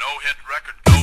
no hit record.